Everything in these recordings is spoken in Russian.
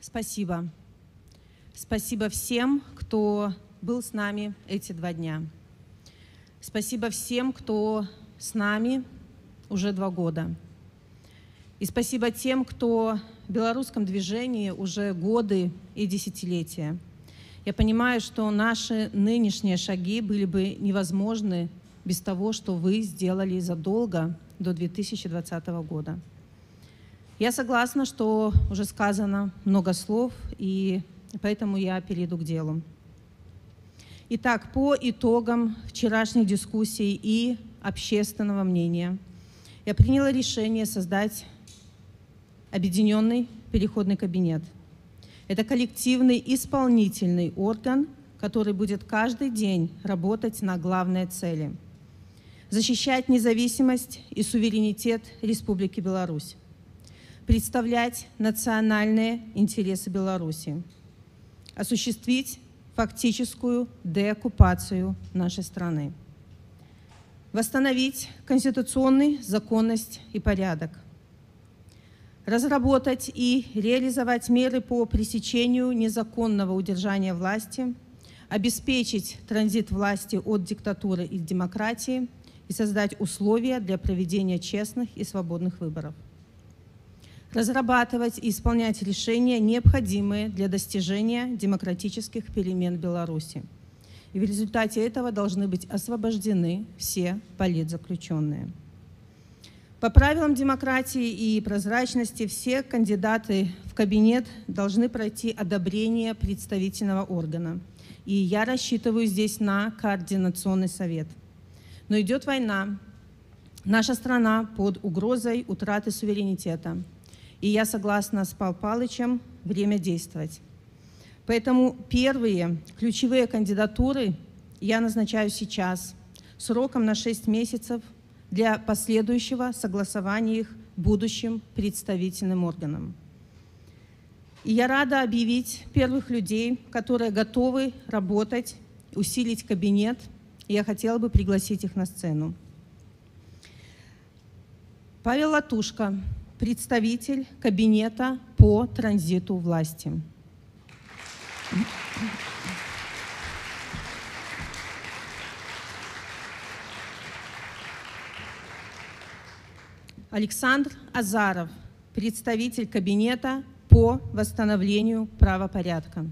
Спасибо. Спасибо всем, кто был с нами эти два дня. Спасибо всем, кто с нами уже два года. И спасибо тем, кто в белорусском движении уже годы и десятилетия. Я понимаю, что наши нынешние шаги были бы невозможны без того, что вы сделали задолго до 2020 года. Я согласна, что уже сказано много слов, и поэтому я перейду к делу. Итак, по итогам вчерашних дискуссий и общественного мнения я приняла решение создать объединенный переходный кабинет. Это коллективный исполнительный орган, который будет каждый день работать на главные цели – защищать независимость и суверенитет Республики Беларусь, представлять национальные интересы Беларуси, осуществить фактическую деоккупацию нашей страны, восстановить конституционный законность и порядок, разработать и реализовать меры по пресечению незаконного удержания власти, обеспечить транзит власти от диктатуры и демократии. И создать условия для проведения честных и свободных выборов – разрабатывать и исполнять решения, необходимые для достижения демократических перемен в Беларуси. И в результате этого должны быть освобождены все политзаключенные. По правилам демократии и прозрачности все кандидаты в кабинет должны пройти одобрение представительного органа. И я рассчитываю здесь на координационный совет. Но идет война. Наша страна под угрозой утраты суверенитета. И я согласна с Пал Палычем, время действовать. Поэтому первые ключевые кандидатуры я назначаю сейчас, сроком на 6 месяцев для последующего согласования их будущим представительным органам. И я рада объявить первых людей, которые готовы работать, усилить кабинет. Я хотела бы пригласить их на сцену. Павел Латушко, представитель Кабинета по транзиту власти. Александр Азаров, представитель Кабинета по восстановлению правопорядка.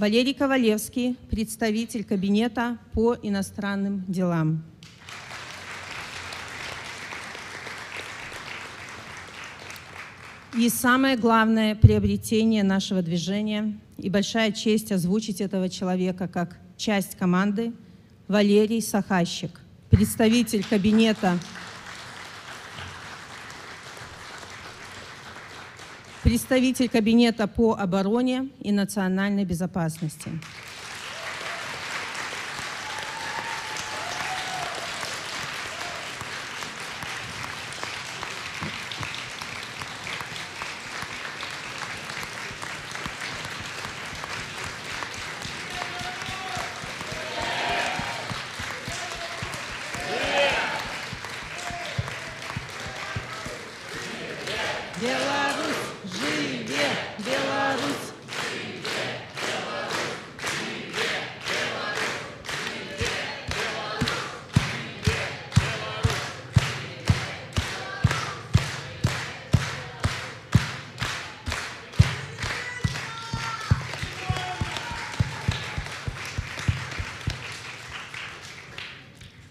Валерий Ковалевский, представитель Кабинета по иностранным делам. И самое главное приобретение нашего движения и большая честь озвучить этого человека как часть команды Валерий Сахащик, представитель кабинета представитель Кабинета по обороне и национальной безопасности.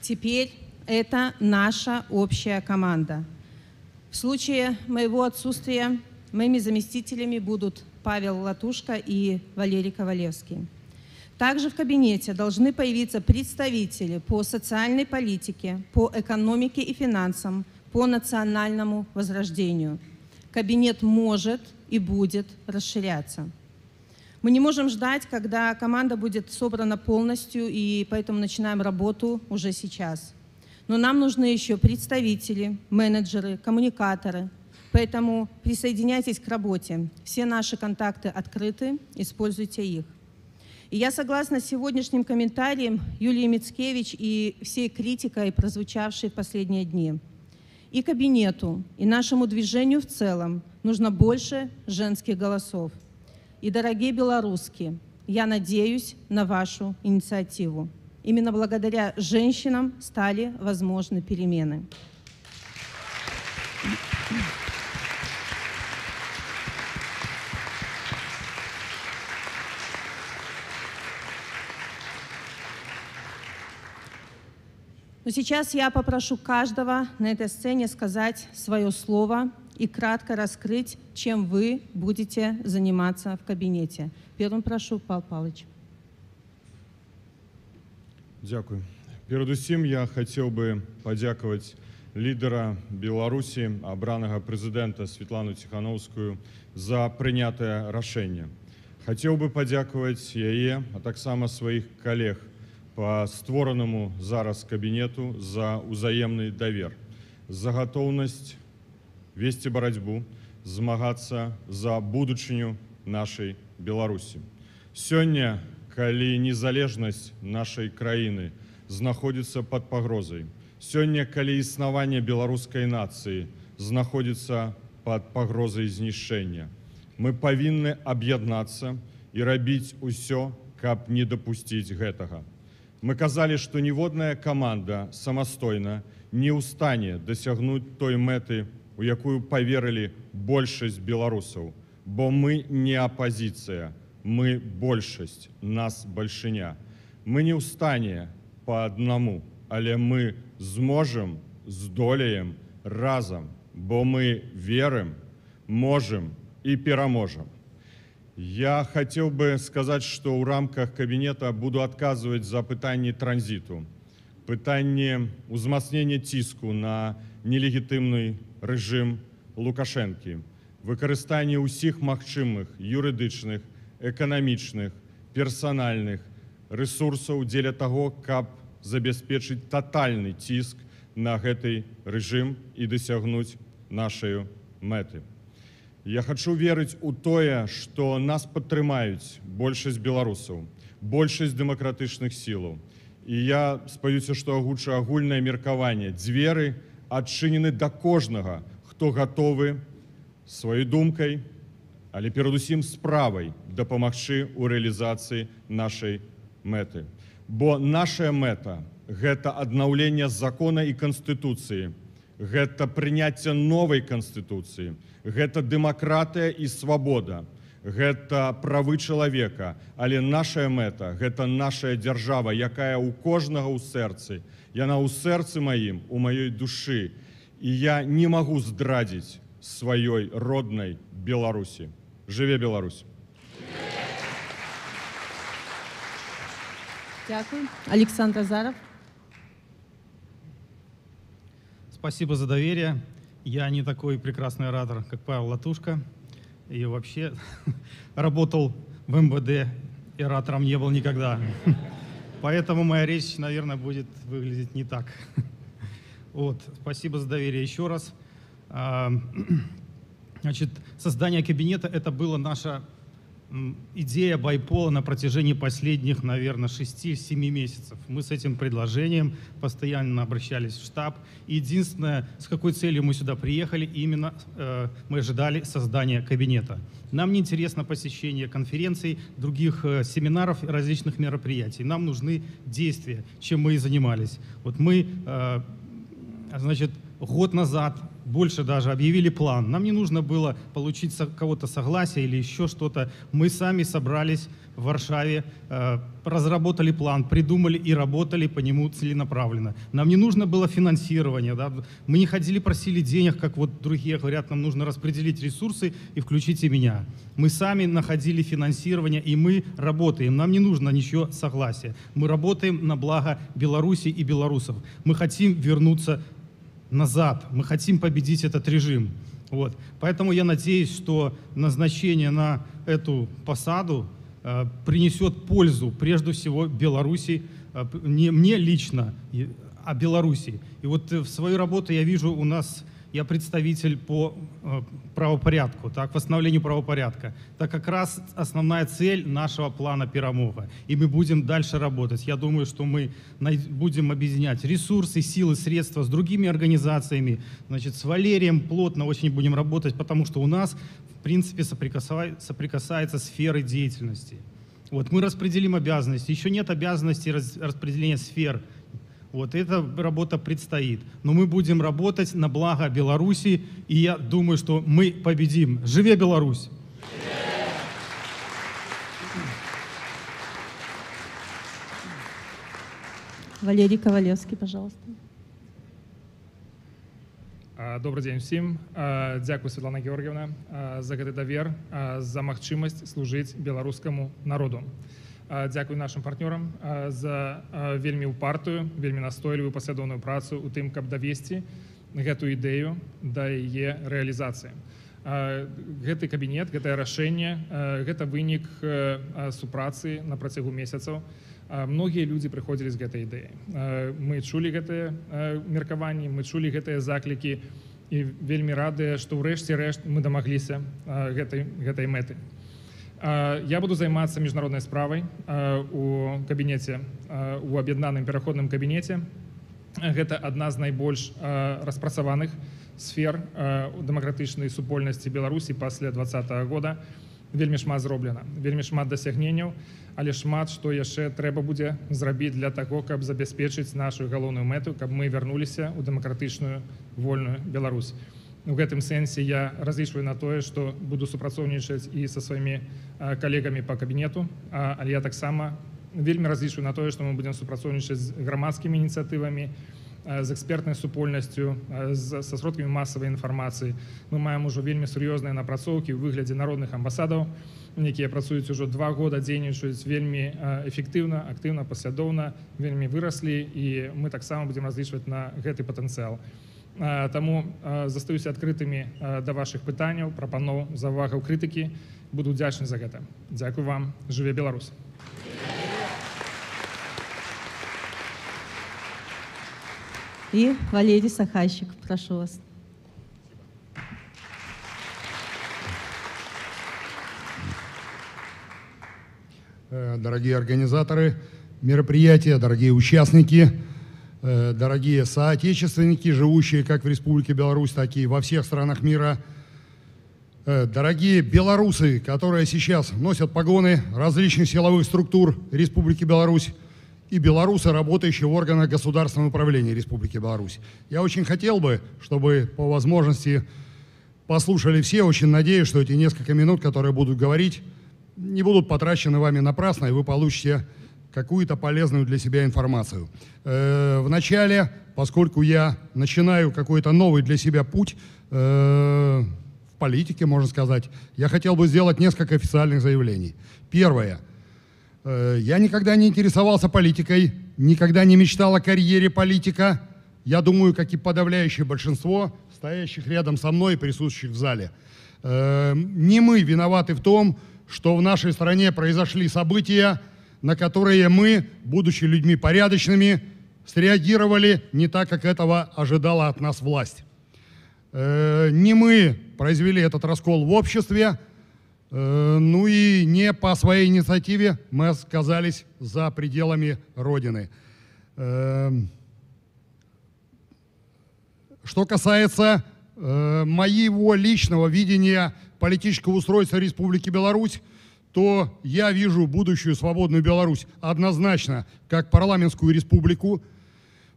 Теперь это наша общая команда. В случае моего отсутствия моими заместителями будут Павел Латушка и Валерий Ковалевский. Также в кабинете должны появиться представители по социальной политике, по экономике и финансам, по национальному возрождению. Кабинет может и будет расширяться. Мы не можем ждать, когда команда будет собрана полностью, и поэтому начинаем работу уже сейчас. Но нам нужны еще представители, менеджеры, коммуникаторы. Поэтому присоединяйтесь к работе. Все наши контакты открыты, используйте их. И я согласна с сегодняшним комментарием Юлии Мицкевич и всей критикой, прозвучавшей в последние дни. И кабинету, и нашему движению в целом нужно больше женских голосов. И, дорогие белорусские, я надеюсь на вашу инициативу. Именно благодаря женщинам стали возможны перемены. Но сейчас я попрошу каждого на этой сцене сказать свое слово и кратко раскрыть, чем вы будете заниматься в кабинете. Первым прошу, Павел Павлович. Дякую. Перадусім я хацеў бы падзякаваць лідара Беларусі, абранага прэзідэнта Светлану Ціхановскую за прынятае рашэнне. Хацеў бы падзякаваць яе, а таксама сваіх калег по створанаму зараз кабінету за ўзаемны давер, за гатоўнасць весці барацьбу, змагацца за будучыню нашай Беларусі. Сёння, калі незалежнасць нашай краіны знаходзіцца пад пагрозай, сёння, калі існаванне беларускай нацыі знаходзіцца пад пагрозай знішчэння, мы павінны аб'яднацца і рабіць усё, каб не дапусціць гэтага. Мы казалі, што ніводная каманда самастойна не ў стане дасягнуць той мэты, у якую поверылі большасць беларусаў, бо мы не апазіцыя, мы большасць, нас бальшыня. Мы не ў стане по аднаму, але мы зможам, здолеем разам, бо мы верым, можам і пераможам. Я хотел бы сказать, что ў рамках кабінета буду адказваць за пытанні транзіту, пытанне ўзмацнення ціску на нелегітымны рэжым Лукашэнкі, выкарыстанне ўсіх магчымых юрыдычных, эканамічных, персанальных рэсурсаў дзеля таго, каб забяспечыць татальны ціск на гэты рэжым і дасягнуць нашаю мэты. Я хочу верыць у тое, што нас падтрымаюць большасць беларусаў, большасць дэмакратычных сілаў. І я спаюся, што агуча агульнае меркаванне дзверы адчынены да кожнага, хто гатовы сваёй думкай, але перадусім справай дапамагчы ў рэалізацыі нашай мэты. Бо нашая мэта гэта аднаўленне закона і канстытуцыі, гэта прыняцце новай канстытуцыі, гэта дэмакратыя і свабода, гэта правы чалавека, але нашая мэта гэта нашая дзяржава, якая ў кожнага ў сэрцы, яна ў сэрцы маім, у маёй душы, і я не магу здрадзіць сваёй роднай Беларусі. Жыве Беларусь. Дякую. Александр Азаров. Спасибо за доверие. Я не такой прекрасный оратор, как Павел Латушка. И вообще работал в МВД и оратором не был никогда. Поэтому моя речь, наверное, будет выглядеть не так. Вот. Спасибо за доверие еще раз. А, значит, создание кабинета – это было наша идея байпола на протяжении последних, наверное, 6-7 месяцев. Мы с этим предложением постоянно обращались в штаб. единственное, с какой целью мы сюда приехали, именно э, мы ожидали создания кабинета. Нам не интересно посещение конференций, других э, семинаров, различных мероприятий. Нам нужны действия, чем мы и занимались. Вот мы, э, значит, год назад больше даже объявили план. Нам не нужно было получить кого-то согласие или еще что-то. Мы сами собрались в Варшаве, э, разработали план, придумали и работали по нему целенаправленно. Нам не нужно было финансирование. Да? Мы не ходили, просили денег, как вот другие говорят, нам нужно распределить ресурсы и включите меня. Мы сами находили финансирование, и мы работаем. Нам не нужно ничего согласия. Мы работаем на благо Беларуси и белорусов. Мы хотим вернуться назад. Мы хотим победить этот режим. Вот. Поэтому я надеюсь, что назначение на эту посаду э, принесет пользу прежде всего Беларуси, э, не мне лично, а Беларуси. И вот э, в свою работу я вижу у нас я представитель по э, правопорядку, так, восстановлению правопорядка. Это как раз основная цель нашего плана Перамога. И мы будем дальше работать. Я думаю, что мы будем объединять ресурсы, силы, средства с другими организациями. Значит, с Валерием плотно очень будем работать, потому что у нас, в принципе, соприкасается, сферы деятельности. Вот мы распределим обязанности. Еще нет обязанности распределения сфер вот эта работа предстоит. Но мы будем работать на благо Беларуси, и я думаю, что мы победим. Живе Беларусь! Валерий Ковалевский, пожалуйста. Добрый день всем. Дякую, Светлана Георгиевна, за гэты давер, за магчымасць служыць беларускаму народу. Дзякую нашим партнёрам за вельмі ўпартую, вельмі настойлівую паслядоўную працу у тым, каб давесці гэтую ідэю да яе рэалізацыі. Гэты кабінет, гэтае рашэнне, гэта вынік супрацы на працягу месяцаў. Многія людзі прыходзілі з гэтай ідэі. Мы чулі гэтыя меркаванні, мы чулі гэтыя заклікі і вельмі радыя, што ўрэшце рэшт мы дамагліся гэтай, гэтай мэты. Я буду займацца міжнароднай справай у кабінеце у аб'яднаным пераходным кабінеце. Гэта адна з найбольш распрацаваных сфер у дэмакратычнай супольнасці Беларусі пасля два года. Вельмі шмат зроблена, вельмі шмат дасягненняў, але шмат што яшчэ трэба будзе зрабіць для таго, каб забяспечыць нашу галоўную мэту, каб мы вярнуліся ў дэмакратычную вольную Беларусь у гэтым сэнсе я разлічваю на тое што буду супрацоўнічаць і са сваімі калегамі по кабінету але я таксама вельмі разлічваю на тое што мы будзем супрацоўнічаць з грамадскімі ініцыятывамі з экспертнай супольнасцю са сродкамі масавай інфармацыі мы маем ужо вельмі сур'ёзныя напрацоўкі ў выглядзе народных амбасадаў якія працуюць ужо два года дзейнічаюць вельмі эфектыўна актыўна паслядоўна вельмі выраслі і мы таксама будзем разлічваць на гэты патэнцыял у Таму застаюся адкрытымі да вашых пытанняў, прапаноў, завагаў крытыкі. Буду удзячны за гэта. Дзякую вам, жыве Беларусь. И Валерий Сахащик, прошу вас. Э, дорогие организаторы мероприятия, дорогие участники, Э, дорогие соотечественники, живущие как в Республике Беларусь, так и во всех странах мира, э, дорогие белорусы, которые сейчас носят погоны различных силовых структур Республики Беларусь, и белорусы, работающие в органах государственного управления Республики Беларусь. Я очень хотел бы, чтобы по возможности послушали все. Очень надеюсь, что эти несколько минут, которые будут говорить, не будут потрачены вами напрасно, и вы получите какую-то полезную для себя информацию. Э, вначале, поскольку я начинаю какой-то новый для себя путь э, в политике, можно сказать, я хотел бы сделать несколько официальных заявлений. Первое. Э, я никогда не интересовался политикой, никогда не мечтал о карьере политика. Я думаю, как и подавляющее большинство стоящих рядом со мной и присутствующих в зале. Э, не мы виноваты в том, что в нашей стране произошли события, на которые мы, будучи людьми порядочными, среагировали не так, как этого ожидала от нас власть. Э, не мы произвели этот раскол в обществе, э, ну и не по своей инициативе мы оказались за пределами Родины. Э, что касается моего личного видения политического устройства Республики Беларусь, то я вижу будущую свободную Беларусь однозначно как парламентскую республику,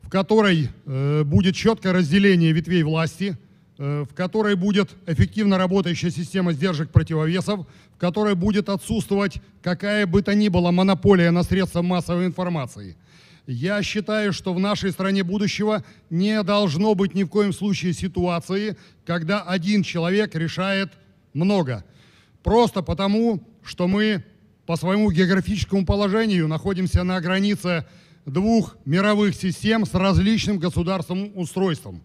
в которой э, будет четкое разделение ветвей власти, э, в которой будет эффективно работающая система сдержек противовесов, в которой будет отсутствовать какая бы то ни была монополия на средства массовой информации. Я считаю, что в нашей стране будущего не должно быть ни в коем случае ситуации, когда один человек решает много. Просто потому, что мы по своему географическому положению находимся на границе двух мировых систем с различным государственным устройством.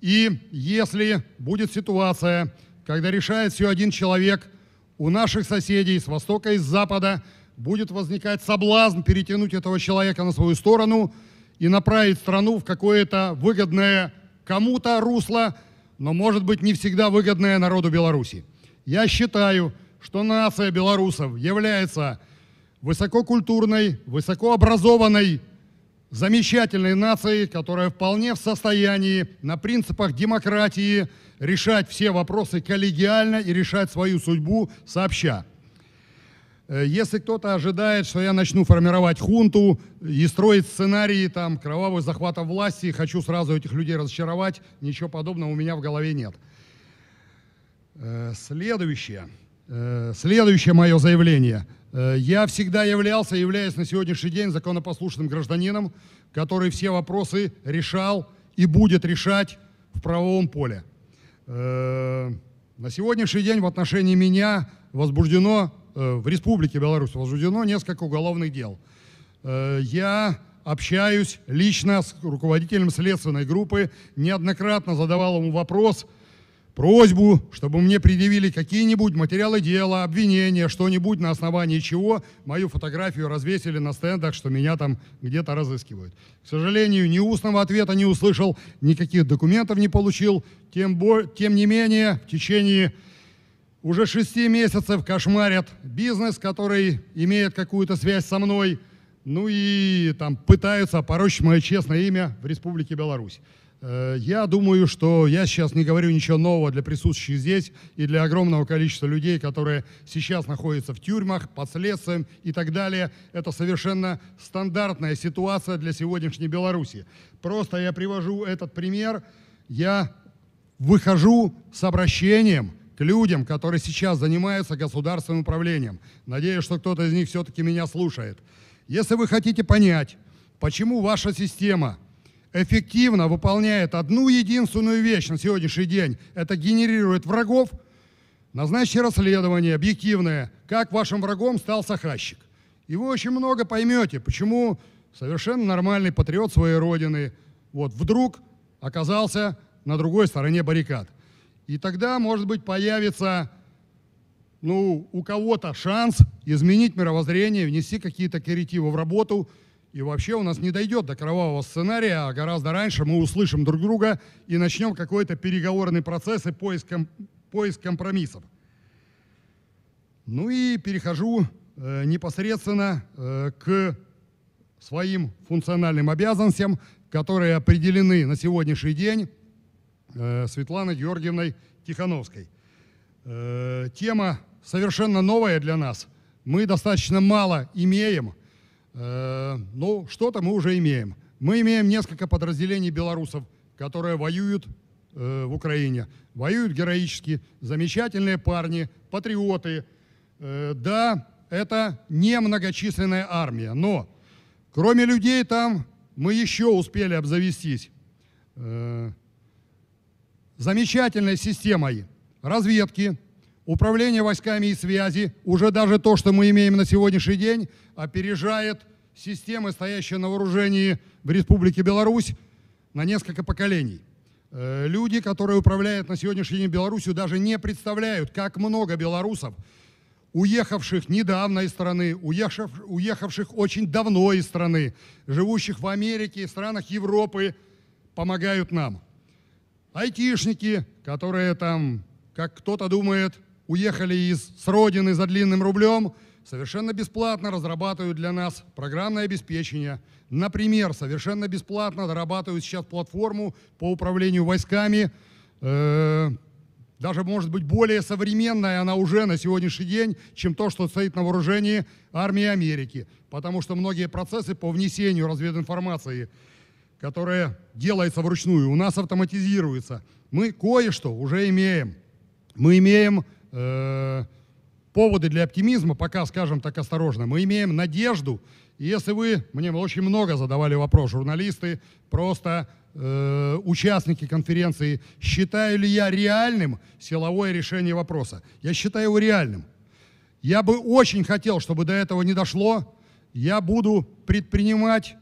И если будет ситуация, когда решает все один человек, у наших соседей с востока и с запада будет возникать соблазн перетянуть этого человека на свою сторону и направить страну в какое-то выгодное кому-то русло, но может быть не всегда выгодная народу Беларуси. Я считаю, что нация белорусов является высококультурной, высокообразованной, замечательной нацией, которая вполне в состоянии на принципах демократии решать все вопросы коллегиально и решать свою судьбу сообща. Э, Если кто-то ожидает, что я начну формировать хунту и строить сценарии там кровавых захватов власти, хочу сразу этих людей разочаровать, ничего подобного у меня в голове нет. Э, Следующее. Э, Следующее мое заявление. Э, Я всегда являлся, являюсь на сегодняшний день законопослушным гражданином, который все вопросы решал и будет решать в правовом поле. Э, На сегодняшний день в отношении меня возбуждено, в Республике Беларусь возбуждено несколько уголовных дел. Я общаюсь лично с руководителем следственной группы, неоднократно задавал ему вопрос, просьбу, чтобы мне предъявили какие-нибудь материалы дела, обвинения, что-нибудь, на основании чего мою фотографию развесили на стендах, что меня там где-то разыскивают. К сожалению, ни устного ответа не услышал, никаких документов не получил. Тем, бо- тем не менее, в течение уже шести месяцев кошмарят бизнес, который имеет какую-то связь со мной, ну и там пытаются опорочить мое честное имя в Республике Беларусь. Э, Я думаю, что я сейчас не говорю ничего нового для присутствующих здесь и для огромного количества людей, которые сейчас находятся в тюрьмах, под следствием и так далее. Это совершенно стандартная ситуация для сегодняшней Беларуси. Просто я привожу этот пример. Я выхожу с обращением к людям, которые сейчас занимаются государственным управлением. Надеюсь, что кто-то из них все-таки меня слушает. Если вы хотите понять, почему ваша система эффективно выполняет одну единственную вещь на сегодняшний день, это генерирует врагов, назначьте расследование объективное, как вашим врагом стал Сахащик. И вы очень много поймете, почему совершенно нормальный патриот своей родины вот вдруг оказался на другой стороне баррикад. И тогда, может быть, появится ну, у кого-то шанс изменить мировоззрение, внести какие-то коррективы в работу. И вообще у нас не дойдет до кровавого сценария, а гораздо раньше мы услышим друг друга и начнем какой-то переговорный процесс и поиск, ком- поиск компромиссов. Ну и перехожу э, непосредственно э, к своим функциональным обязанностям, которые определены на сегодняшний день э, Светланой Георгиевной Тихановской. Э, Тема совершенно новая для нас. Мы достаточно мало имеем, э, но что-то мы уже имеем. Мы имеем несколько подразделений белорусов, которые воюют э, в Украине. Воюют героически, замечательные парни, патриоты. Э, Да, это не многочисленная армия, но кроме людей там мы еще успели обзавестись замечательной системой разведки, управления войсками и связи, уже даже то, что мы имеем на сегодняшний день, опережает системы, стоящие на вооружении в Республике Беларусь на несколько поколений. Э, Люди, которые управляют на сегодняшний день Беларусью, даже не представляют, как много белорусов, уехавших недавно из страны, уехав- уехавших очень давно из страны, живущих в Америке и странах Европы, помогают нам айтишники, которые там, как кто-то думает, уехали из с родины за длинным рублем, совершенно бесплатно разрабатывают для нас программное обеспечение. Например, совершенно бесплатно дорабатывают сейчас платформу по управлению войсками. Э, даже, может быть, более современная она уже на сегодняшний день, чем то, что стоит на вооружении армии Америки. Потому что многие процессы по внесению развединформации которая делается вручную, у нас автоматизируется. Мы кое-что уже имеем. Мы имеем поводы для оптимизма, пока скажем так осторожно. Мы имеем надежду. И если вы, мне очень много задавали вопрос, журналисты, просто э, участники конференции, считаю ли я реальным силовое решение вопроса. Я считаю его реальным. Я бы очень хотел, чтобы до этого не дошло. Я буду предпринимать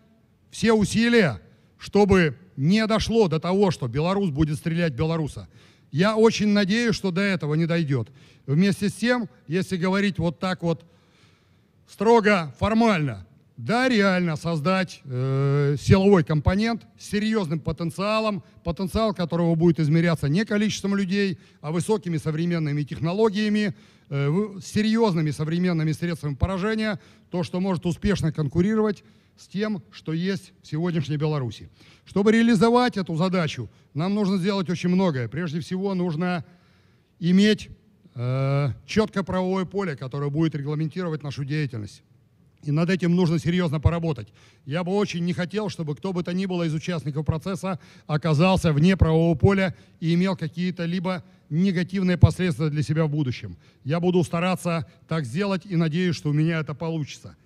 все усилия, чтобы не дошло до того, что белорус будет стрелять в белоруса. Я очень надеюсь, что до этого не дойдет. Вместе с тем, если говорить вот так вот строго формально, да, реально создать э, силовой компонент с серьезным потенциалом, потенциал которого будет измеряться не количеством людей, а высокими современными технологиями, э, серьезными современными средствами поражения, то, что может успешно конкурировать с тем, что есть в сегодняшней Беларуси. Чтобы реализовать эту задачу, нам нужно сделать очень многое. Прежде всего, нужно иметь э, четкое правовое поле, которое будет регламентировать нашу деятельность. И над этим нужно серьезно поработать. Я бы очень не хотел, чтобы кто бы то ни было из участников процесса оказался вне правового поля и имел какие-то либо негативные последствия для себя в будущем. Я буду стараться так сделать и надеюсь, что у меня это получится.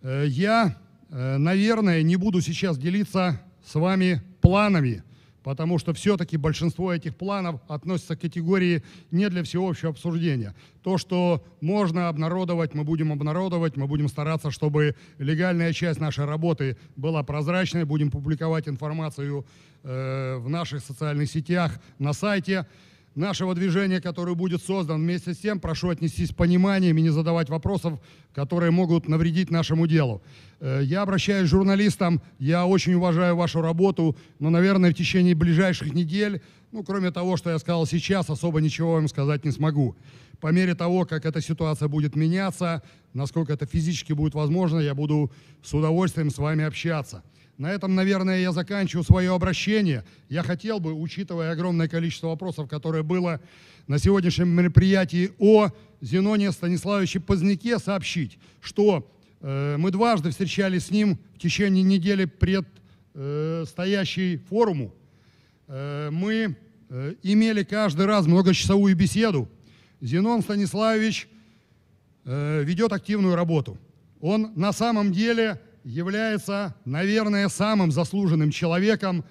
Э, Я, э, наверное, не буду сейчас делиться с вами планами, потому что все-таки большинство этих планов относятся к категории не для всеобщего обсуждения. То, что можно обнародовать, мы будем обнародовать, мы будем стараться, чтобы легальная часть нашей работы была прозрачной, будем публиковать информацию э, в наших социальных сетях, на сайте нашего движения, который будет создан. Вместе с тем прошу отнестись с пониманием и не задавать вопросов, которые могут навредить нашему делу. Э, Я обращаюсь к журналистам, я очень уважаю вашу работу, но, наверное, в течение ближайших недель, ну, кроме того, что я сказал сейчас, особо ничего вам сказать не смогу. По мере того, как эта ситуация будет меняться, насколько это физически будет возможно, я буду с удовольствием с вами общаться. На этом, наверное, я заканчиваю свое обращение. Я хотел бы, учитывая огромное количество вопросов, которое было на сегодняшнем мероприятии о Зеноне Станиславовиче Поздняке, сообщить, что э, мы дважды встречались с ним в течение недели пред э, форуму. Э, мы э, имели каждый раз многочасовую беседу. Зенон Станиславович э, ведет активную работу. Он на самом деле является, наверное, самым заслуженным человеком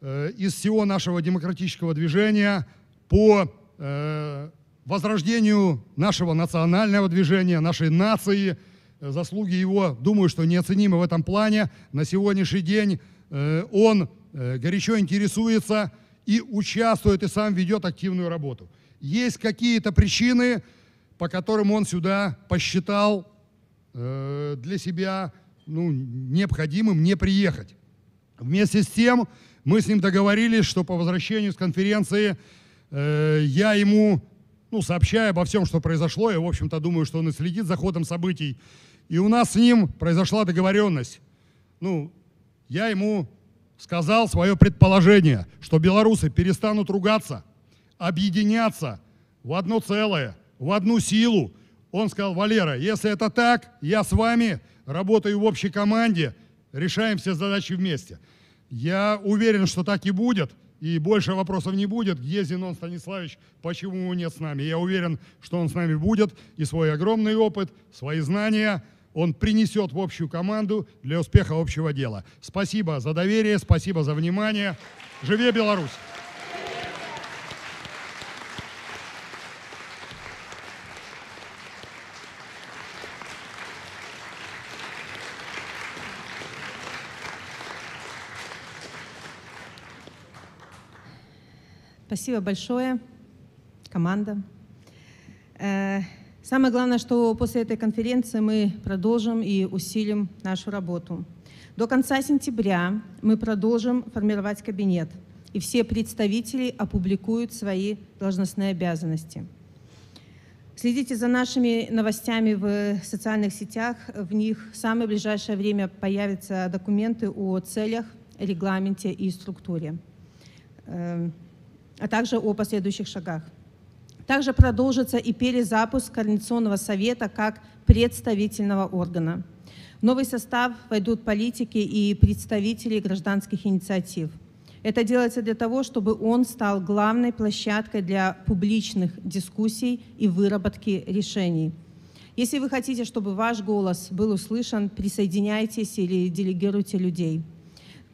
э, из всего нашего демократического движения по э, возрождению нашего национального движения, нашей нации. Э, Заслуги его, думаю, что неоценимы в этом плане. На сегодняшний день он горячо интересуется и участвует, и сам ведет активную работу. Есть какие-то причины, по которым он сюда посчитал для себя ну, необходимым не приехать. Вместе с тем мы с ним договорились, что по возвращению с конференции э, я ему ну, сообщаю обо всем, что произошло. Я, в общем-то, думаю, что он и следит за ходом событий. И у нас с ним произошла договоренность. Ну, я ему сказал свое предположение, что белорусы перестанут ругаться, объединяться в одно целое, в одну силу. Он сказал, Валера, если это так, я с вами работаю в общей команде, решаем все задачи вместе. Я уверен, что так и будет, и больше вопросов не будет. Где Зенон Станиславович, почему его нет с нами? Я уверен, что он с нами будет, и свой огромный опыт, свои знания он принесет в общую команду для успеха общего дела. Спасибо за доверие, спасибо за внимание. Живе Беларусь! Спасибо большое, команда. Э, Самое главное, что после этой конференции мы продолжим и усилим нашу работу. До конца сентября мы продолжим формировать кабинет, и все представители опубликуют свои должностные обязанности. Следите за нашими новостями в социальных сетях. В них в самое ближайшее время появятся документы о целях, регламенте и структуре, э, а также о последующих шагах. Также продолжится и перезапуск Координационного совета как представительного органа. В новый состав войдут политики и представители гражданских инициатив. Это делается для того, чтобы он стал главной площадкой для публичных дискуссий и выработки решений. Если вы хотите, чтобы ваш голос был услышан, присоединяйтесь или делегируйте людей.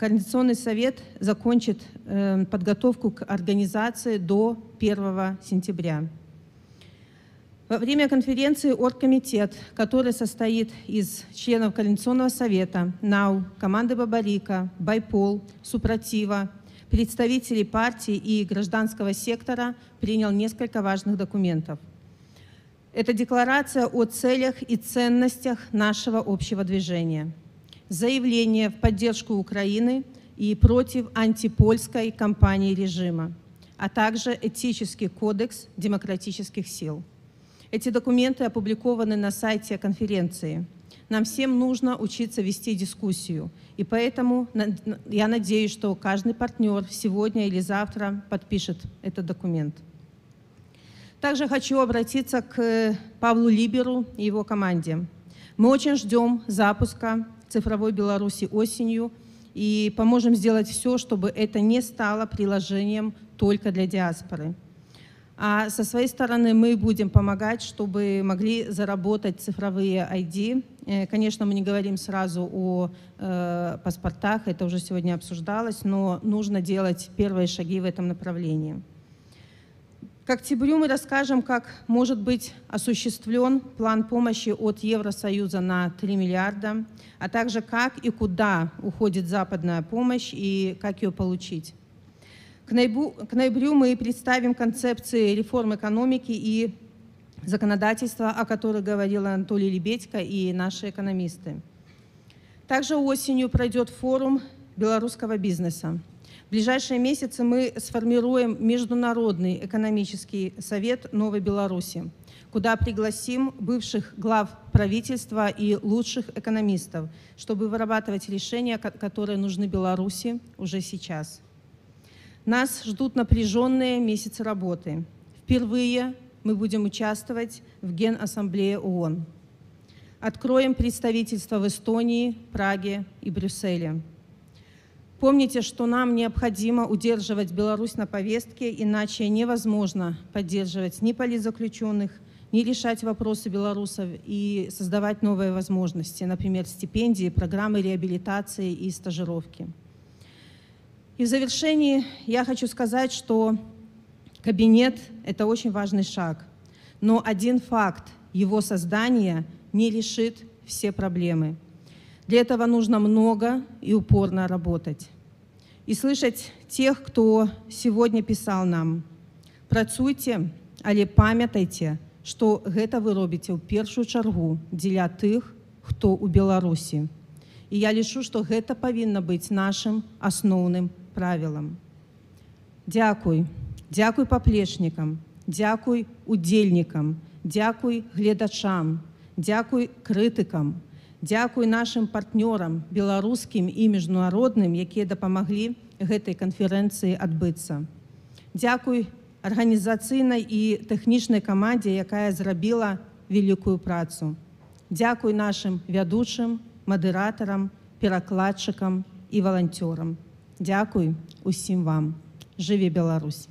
Координационный совет закончит э, подготовку к организации до 1 сентября. Во время конференции оргкомитет, который состоит из членов Координационного совета, НАУ, команды Бабарика, Байпол, Супротива, представителей партий и гражданского сектора, принял несколько важных документов. Это декларация о целях и ценностях нашего общего движения. Заявление в поддержку Украины и против антипольской кампании режима, а также этический кодекс демократических сил. Эти документы опубликованы на сайте конференции. Нам всем нужно учиться вести дискуссию, и поэтому я надеюсь, что каждый партнер сегодня или завтра подпишет этот документ. Также хочу обратиться к э, Павлу Либеру и его команде. Мы очень ждем запуска цифровой Беларуси осенью и поможем сделать все, чтобы это не стало приложением только для диаспоры. А со своей стороны мы будем помогать, чтобы могли заработать цифровые ID. Э, Конечно, мы не говорим сразу о э, паспортах, это уже сегодня обсуждалось, но нужно делать первые шаги в этом направлении. К октябрю мы расскажем, как может быть осуществлен план помощи от Евросоюза на 3 миллиарда, а также как и куда уходит западная помощь и как ее получить. К ноябрю, мы представим концепции реформ экономики и законодательства, о которых говорил Анатолий Лебедько и наши экономисты. Также осенью пройдет форум белорусского бизнеса. В ближайшие месяцы мы сформируем Международный экономический совет Новой Беларуси, куда пригласим бывших глав правительства и лучших экономистов, чтобы вырабатывать решения, ко- которые нужны Беларуси уже сейчас. Нас ждут напряженные месяцы работы. Впервые мы будем участвовать в Генассамблее ООН. Откроем представительство в Эстонии, Праге и Брюсселе. Помните, что нам необходимо удерживать Беларусь на повестке, иначе невозможно поддерживать ни политзаключенных, ни решать вопросы белорусов и создавать новые возможности, например, стипендии, программы реабилитации и стажировки. И в завершении я хочу сказать, что кабинет – это очень важный шаг, но один факт его создания не решит все проблемы. Для этого нужно много и упорно работать. И слышать тех, кто сегодня писал нам. Працуйте, але памятайте, што гэта вы робіце ў першую чаргу дзеля тых, хто ў Беларусі. І я лічу, што гэта павінна быць нашым асноўным правілам. Дзякуй, дзякуй паплечнікам, дзякуй удзельнікам, дзякуй гледачам, дзякуй крытыкам, дзякуй нашым партнёрам беларускім і міжнародным, якія дапамаглі гэтай канферэнцыі адбыцца. Дзякуй арганізацыйнай і тэхнічнай камандзе, якая зрабіла вялікую працу. Дзякуй нашым вядучым, мадыратарам, перакладчыкам і валанцёрам. Дзякуй усім вам. Жыве Беларусь!